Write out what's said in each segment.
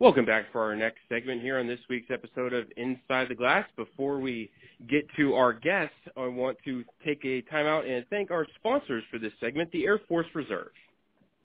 Welcome back for our next segment here on this week's episode of Inside the Glass. Before we get to our guests, I want to take a time out and thank our sponsors for this segment, the Air Force Reserve.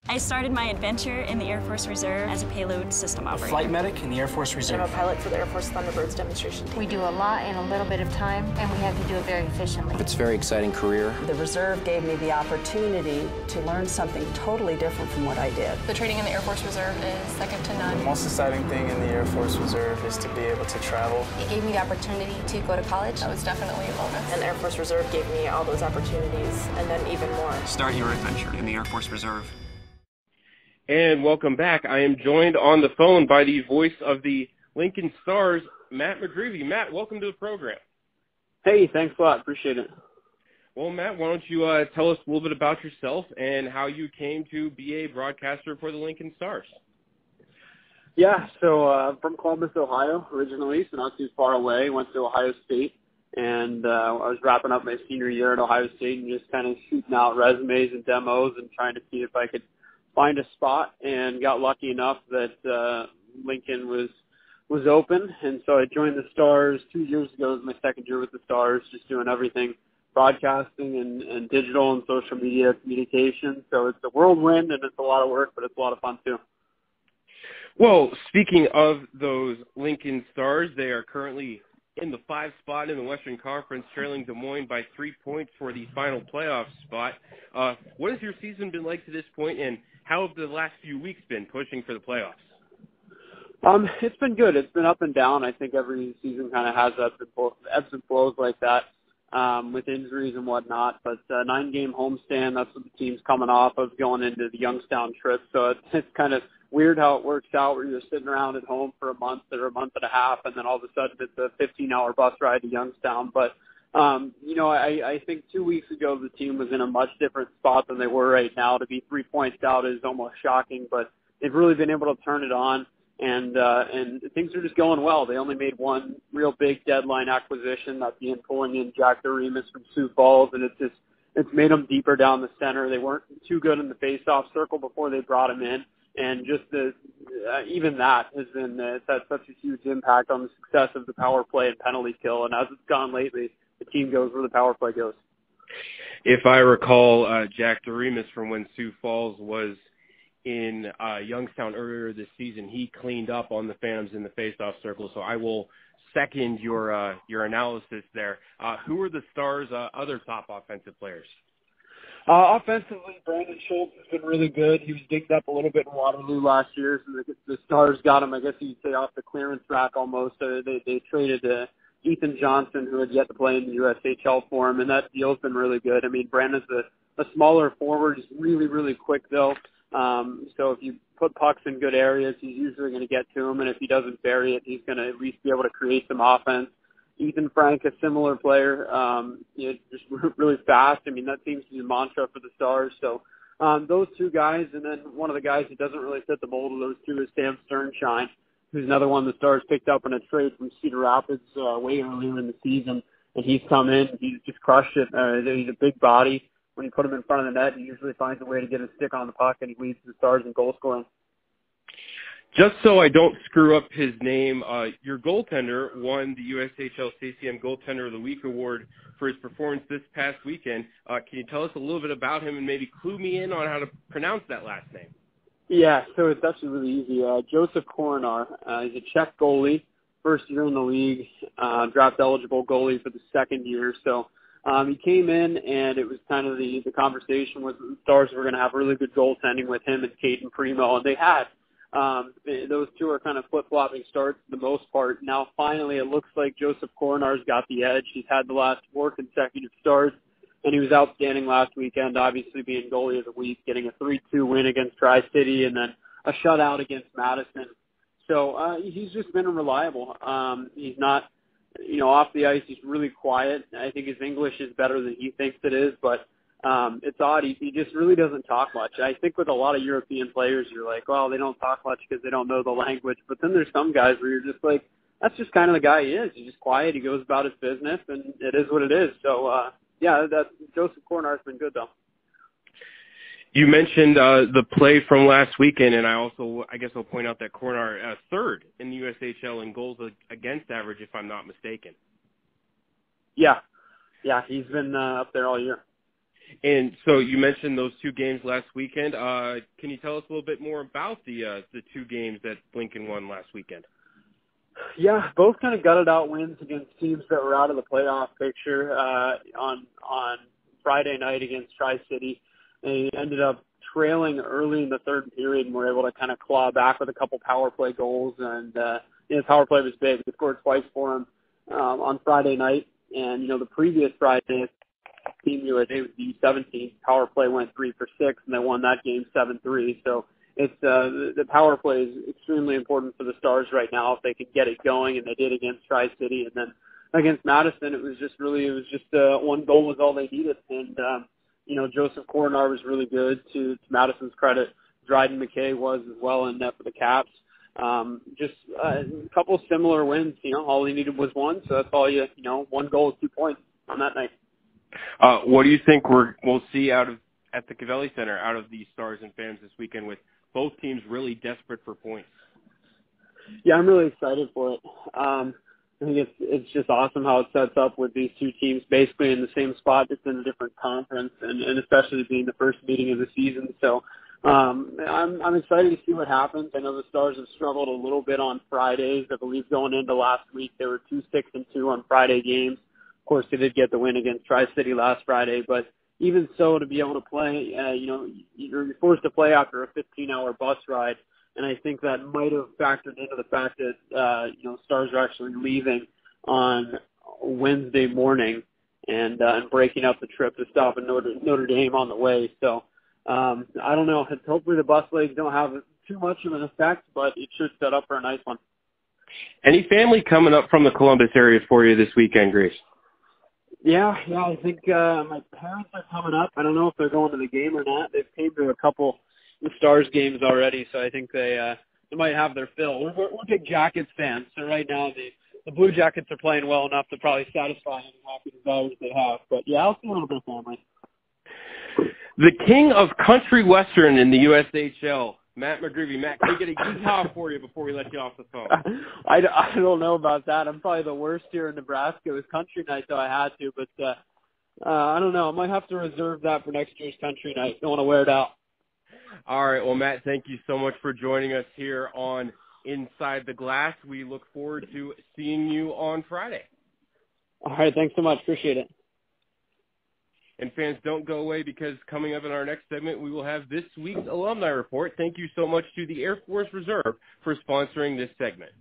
I started my adventure in the Air Force Reserve as a payload system operator. Flight medic in the Air Force Reserve. I'm a pilot for the Air Force Thunderbirds demonstration team. We do a lot in a little bit of time, and we have to do it very efficiently. It's a very exciting career. The reserve gave me the opportunity to learn something totally different from what I did. The training in the Air Force Reserve is second to none. The most exciting thing in the Air Force Reserve is to be able to travel. It gave me the opportunity to go to college. That was definitely a bonus. And the Air Force Reserve gave me all those opportunities, and then even more. Start your adventure in the Air Force Reserve. And welcome back. I am joined on the phone by the voice of the Lincoln Stars, Matt McGreevy. Matt, welcome to the program. Hey, thanks a lot. Appreciate it. Well, Matt, why don't you uh, tell us a little bit about yourself and how you came to be a broadcaster for the Lincoln Stars? Yeah, so uh, I'm from Columbus, Ohio, originally, so not too far away. Went to Ohio State, and uh, I was wrapping up my senior year at Ohio State and just kind of shooting out resumes and demos and trying to see if I could – find a spot and got lucky enough that uh, Lincoln was was open, and so I joined the Stars two years ago. It was my second year with the Stars, just doing everything broadcasting and, and digital and social media communication. So it's a whirlwind and it's a lot of work, but it's a lot of fun too. Well, speaking of those Lincoln Stars, they are currently in the five spot in the Western Conference, trailing Des Moines by three points for the final playoff spot. Uh, what has your season been like to this point, and how have the last few weeks been pushing for the playoffs? Um, it's been good. It's been up and down. I think every season kind of has ebbs and, flows, ebbs and flows like that um, with injuries and whatnot. But uh, nine game homestand, that's what the team's coming off of going into the Youngstown trip. So it's, it's kind of weird how it works out where you're sitting around at home for a month or a month and a half, and then all of a sudden it's a 15 hour bus ride to Youngstown. But um, you know, I, I think two weeks ago the team was in a much different spot than they were right now. To be three points out is almost shocking, but they've really been able to turn it on, and uh, and things are just going well. They only made one real big deadline acquisition, that being pulling in Jack DeRemus from Sioux Falls, and it's just it's made them deeper down the center. They weren't too good in the face-off circle before they brought him in, and just the uh, even that has been uh, it's had such a huge impact on the success of the power play and penalty kill. And as it's gone lately the team goes where the power play goes. If I recall, uh, Jack DeRemus from when Sioux Falls was in uh, Youngstown earlier this season, he cleaned up on the Phantoms in the faceoff circle. So I will second your uh, your analysis there. Uh, who are the Stars' uh, other top offensive players? Uh, offensively, Brandon Schultz has been really good. He was dinged up a little bit in Waterloo last year, so the, the Stars got him, I guess you'd say, off the clearance rack almost. Uh, they they traded uh, Ethan Johnson, who had yet to play in the USHL for him, and that deal's been really good. I mean, Brandon's a, a smaller forward. He's really, really quick, though. Um, so if you put pucks in good areas, he's usually going to get to him, and if he doesn't bury it, he's going to at least be able to create some offense. Ethan Frank, a similar player, um, you know, just really fast. I mean, that seems to be the mantra for the Stars. So um, those two guys, and then one of the guys who doesn't really fit the mold of those two is Sam Sternshine who's another one the Stars picked up in a trade from Cedar Rapids uh, way earlier in the season, and he's come in. He's just crushed it. Uh, he's a big body. When you put him in front of the net, he usually finds a way to get his stick on the puck, and he leads the Stars in goal scoring. Just so I don't screw up his name, uh, your goaltender won the USHL CCM Goaltender of the Week award for his performance this past weekend. Uh, can you tell us a little bit about him and maybe clue me in on how to pronounce that last name? Yeah, so it's actually really easy. Uh, Joseph Korenar, uh, he's a Czech goalie, first year in the league, uh, draft eligible goalie for the second year. So um, he came in, and it was kind of the the conversation was the Stars were going to have really good goaltending with him and Cayden Primeau, and they had. Um, those two are kind of flip flopping starts for the most part. Now, finally, it looks like Joseph Korenar's got the edge. He's had the last four consecutive starts and he was outstanding last weekend, obviously being goalie of the week, getting a 3-2 win against Tri-City and then a shutout against Madison. So uh, he's just been reliable. Um, he's not, you know, off the ice. He's really quiet. I think his English is better than he thinks it is, but um, it's odd. He, he just really doesn't talk much. I think with a lot of European players, you're like, well, they don't talk much because they don't know the language. But then there's some guys where you're just like, that's just kind of the guy he is. He's just quiet. He goes about his business, and it is what it is. So uh, yeah, that Joseph Korenar's been good though. You mentioned uh, the play from last weekend, and I also, I guess, I'll point out that Korenar uh, third in the USHL in goals against average, if I'm not mistaken. Yeah, yeah, he's been uh, up there all year. And so you mentioned those two games last weekend. Uh, can you tell us a little bit more about the uh, the two games that Lincoln won last weekend? Yeah, both kind of gutted out wins against teams that were out of the playoff picture. Uh, on on Friday night against Tri City, they ended up trailing early in the third period and were able to kind of claw back with a couple power play goals. And uh, you know, power play was big. They scored twice for them um, on Friday night, and you know the previous Friday, Team USA was the 17 power play went three for six, and they won that game seven three. So it's uh, the, the power play is extremely important for the Stars right now if they can get it going, and they did against Tri City, and then against Madison, it was just really it was just uh, one goal was all they needed, and um, you know Joseph Korenar was really good to, to Madison's credit. Dryden McKay was as well in net for the Caps. Um, just uh, a couple similar wins. You know, all he needed was one, so that's all you you know one goal, two points on that night. Uh, what do you think we're, we'll see out of at the Covelli Centre out of the Stars and fans this weekend with both teams really desperate for points? Yeah, I'm really excited for it. Um, I think it's it's just awesome how it sets up with these two teams basically in the same spot, just in a different conference, and, and especially being the first meeting of the season. So um, I'm I'm excited to see what happens. I know the Stars have struggled a little bit on Fridays. I believe going into last week they were two six and two on Friday games. Of course, they did get the win against Tri City last Friday, but even so, to be able to play, uh, you know, you're forced to play after a 15-hour bus ride, and I think that might have factored into the fact that uh, you know Stars are actually leaving on Wednesday morning and uh, and breaking up the trip to stop in Notre, Notre Dame on the way. So um, I don't know. Hopefully the bus legs don't have too much of an effect, but it should set up for a nice one. Any family coming up from the Columbus area for you this weekend, Grace? Yeah, yeah, I think uh, my parents are coming up. I don't know if they're going to the game or not. They've came to a couple Stars games already, so I think they uh, they might have their fill. We're, we're, we're big Jackets fans, so right now the the Blue Jackets are playing well enough to probably satisfy any happy desires they have. But yeah, I'll see a little bit of family. The king of country western in the USHL Matt McGreevy. Matt, can we get a yeehaw for you before we let you off the phone? I, I don't know about that. I'm probably the worst here in Nebraska. It was country night, so I had to, but uh, uh, I don't know. I might have to reserve that for next year's country night. Don't want to wear it out. All right. Well, Matt, thank you so much for joining us here on Inside the Glass. We look forward to seeing you on Friday. All right. Thanks so much. Appreciate it. And fans, don't go away because coming up in our next segment, we will have this week's alumni report. Thank you so much to the Air Force Reserve for sponsoring this segment.